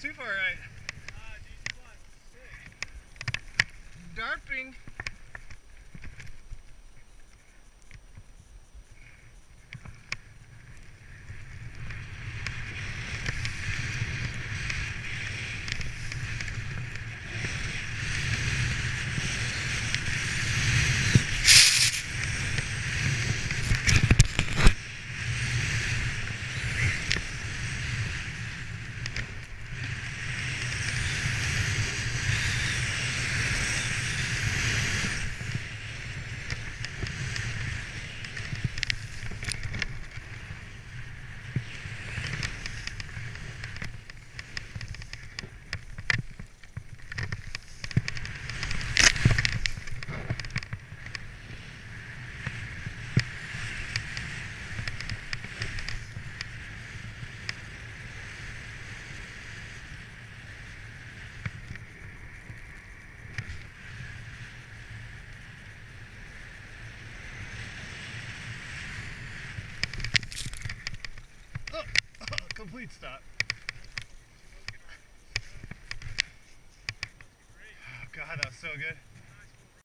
too far right. Uh, Darping. Complete stop. Oh God, that was so good.